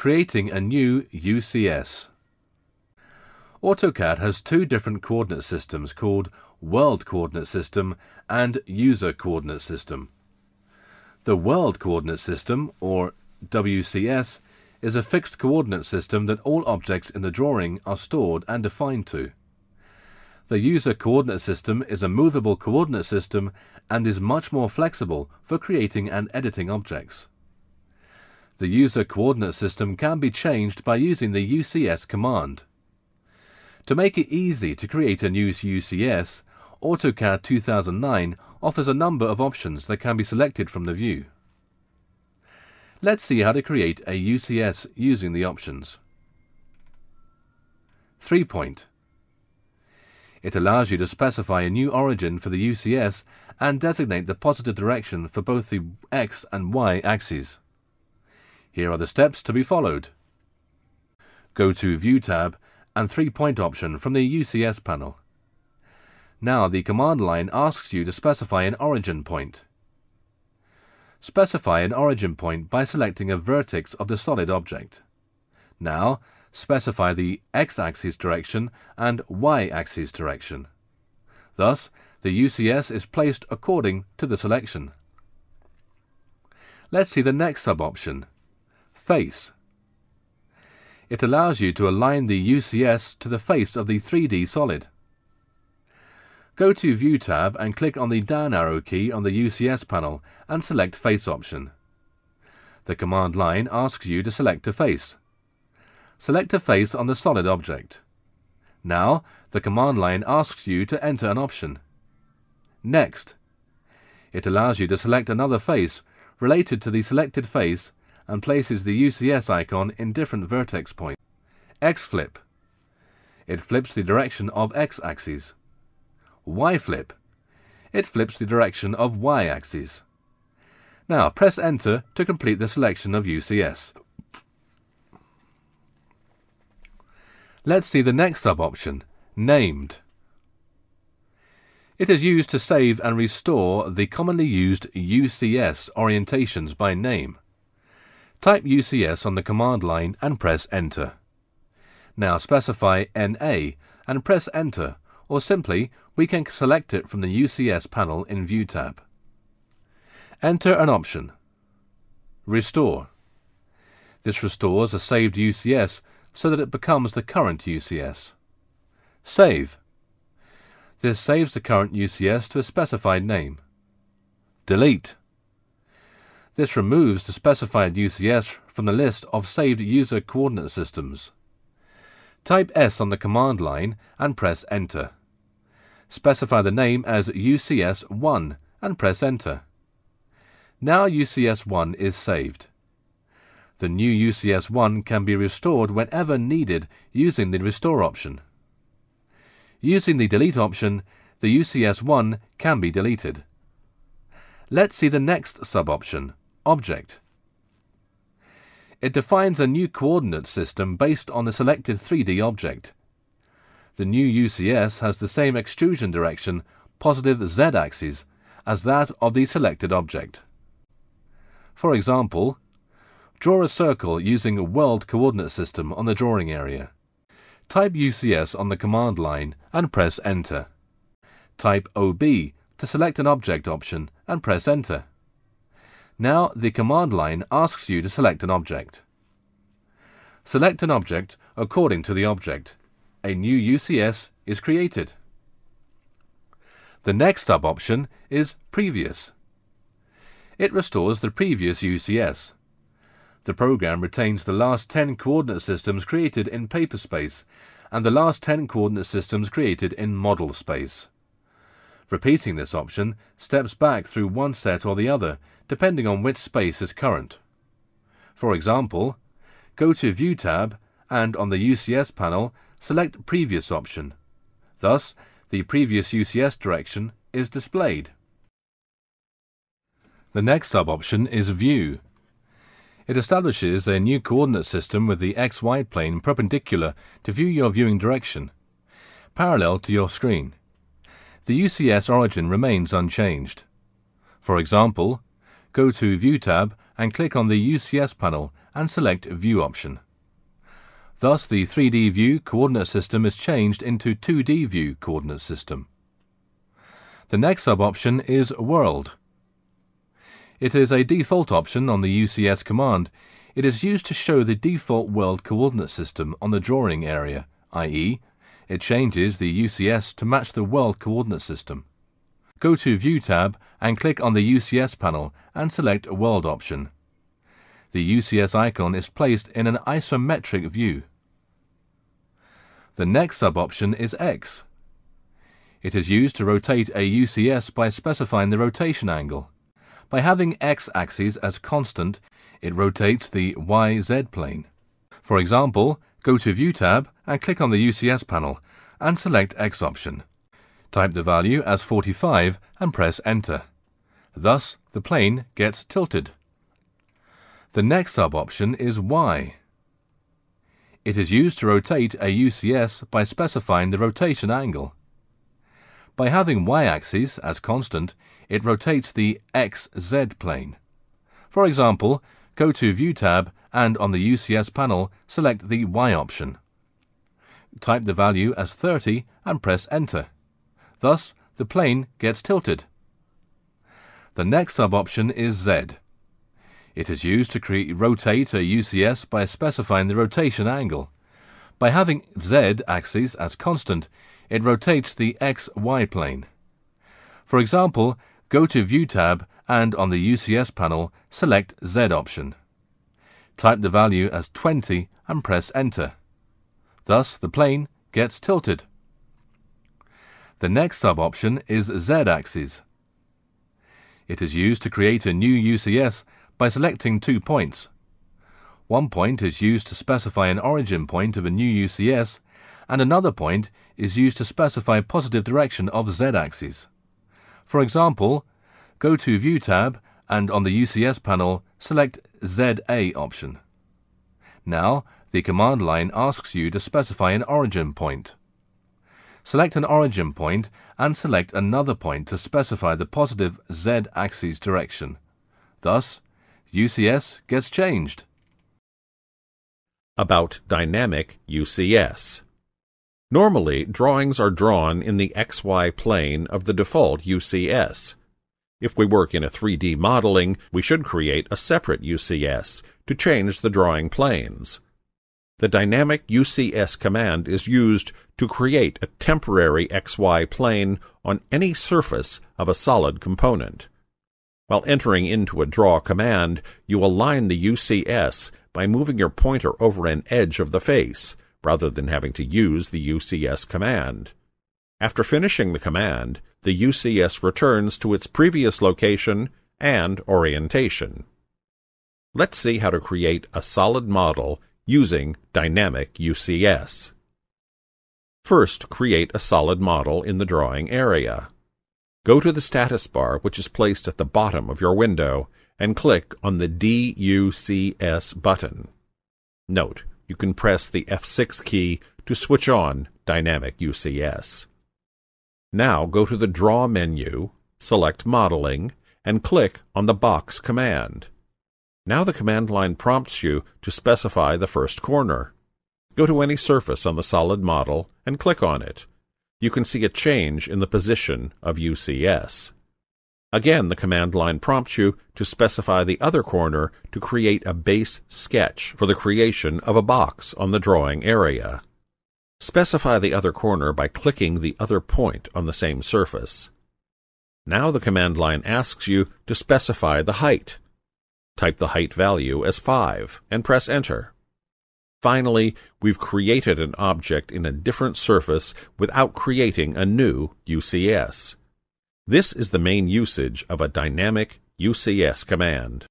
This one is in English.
Creating a new UCS. AutoCAD has two different coordinate systems called World Coordinate System and User Coordinate System. The World Coordinate System, or WCS, is a fixed coordinate system that all objects in the drawing are stored and defined to. The User Coordinate System is a movable coordinate system and is much more flexible for creating and editing objects. The User Coordinate System can be changed by using the UCS command. To make it easy to create a new UCS, AutoCAD 2009 offers a number of options that can be selected from the view. Let's see how to create a UCS using the options. 3 point. It allows you to specify a new origin for the UCS and designate the positive direction for both the X and Y axes. Here are the steps to be followed. Go to View tab and three-point option from the UCS panel. Now the command line asks you to specify an origin point. Specify an origin point by selecting a vertex of the solid object. Now, specify the x-axis direction and y-axis direction. Thus, the UCS is placed according to the selection. Let's see the next sub-option, Face. It allows you to align the UCS to the face of the 3D solid. Go to View tab and click on the down arrow key on the UCS panel and select Face option. The command line asks you to select a face. Select a face on the solid object. Now, the command line asks you to enter an option. Next. It allows you to select another face related to the selected face and places the UCS icon in different vertex points. X-flip. It flips the direction of x-axis. Y-flip. It flips the direction of y-axis. Now press enter to complete the selection of UCS. Let's see the next sub-option, Named. It is used to save and restore the commonly used UCS orientations by name. Type UCS on the command line and press Enter. Now specify NA and press Enter, or simply we can select it from the UCS panel in View tab. Enter an option. Restore. This restores a saved UCS so that it becomes the current UCS. Save. This saves the current UCS to a specified name. Delete. This removes the specified UCS from the list of saved user coordinate systems. Type S on the command line and press Enter. Specify the name as UCS1 and press Enter. Now UCS1 is saved. The new UCS1 can be restored whenever needed using the Restore option. Using the Delete option, the UCS1 can be deleted. Let's see the next sub-option, Object. It defines a new coordinate system based on the selected 3D object. The new UCS has the same extrusion direction, positive z-axis, as that of the selected object. For example, draw a circle using a world coordinate system on the drawing area. Type UCS on the command line and press Enter. Type OB to select an object option and press Enter. Now the command line asks you to select an object. Select an object according to the object. A new UCS is created. The next sub-option is Previous. It restores the previous UCS. The program retains the last 10 coordinate systems created in paper space and the last 10 coordinate systems created in model space. Repeating this option steps back through one set or the other, depending on which space is current. For example, go to View tab and on the UCS panel select Previous option. Thus, the previous UCS direction is displayed. The next sub-option is View. It establishes a new coordinate system with the XY plane perpendicular to view your viewing direction, parallel to your screen the UCS origin remains unchanged. For example, go to View tab and click on the UCS panel and select View option. Thus, the 3D view coordinate system is changed into 2D view coordinate system. The next sub-option is World. It is a default option on the UCS command. It is used to show the default world coordinate system on the drawing area, i.e., it changes the UCS to match the world coordinate system. Go to View tab and click on the UCS panel and select World option. The UCS icon is placed in an isometric view. The next sub-option is X. It is used to rotate a UCS by specifying the rotation angle. By having x-axis as constant, it rotates the YZ plane. For example, go to View tab and click on the UCS panel and select X option. Type the value as 45 and press Enter. Thus, the plane gets tilted. The next sub-option is Y. It is used to rotate a UCS by specifying the rotation angle. By having y-axis as constant, it rotates the xz plane. For example, go to View tab and on the UCS panel select the Y option. Type the value as 30 and press Enter. Thus, the plane gets tilted. The next sub-option is Z. It is used to create, rotate a UCS by specifying the rotation angle. By having Z axis as constant, it rotates the XY plane. For example, go to View tab and on the UCS panel select Z option. Type the value as 20 and press Enter. Thus the plane gets tilted. The next sub-option is Z-axis. It is used to create a new UCS by selecting two points. One point is used to specify an origin point of a new UCS and another point is used to specify positive direction of z-axis. For example, go to View tab and on the UCS panel select ZA option. Now, the command line asks you to specify an origin point. Select an origin point and select another point to specify the positive z-axis direction. Thus, UCS gets changed. About dynamic UCS. Normally, drawings are drawn in the XY plane of the default UCS. If we work in a 3D modeling, we should create a separate UCS to change the drawing planes. The dynamic UCS command is used to create a temporary XY plane on any surface of a solid component. While entering into a draw command, you align the UCS by moving your pointer over an edge of the face, rather than having to use the UCS command. After finishing the command, the UCS returns to its previous location and orientation. Let's see how to create a solid model using Dynamic UCS. First, create a solid model in the drawing area. Go to the status bar, which is placed at the bottom of your window, and click on the DUCS button. Note, you can press the F6 key to switch on Dynamic UCS. Now go to the Draw menu, select Modeling, and click on the Box command. Now the command line prompts you to specify the first corner. Go to any surface on the solid model and click on it. You can see a change in the position of UCS. Again, the command line prompts you to specify the other corner to create a base sketch for the creation of a box on the drawing area. Specify the other corner by clicking the other point on the same surface. Now the command line asks you to specify the height. Type the height value as 5 and press Enter. Finally, we've created an object in a different surface without creating a new UCS. This is the main usage of a dynamic UCS command.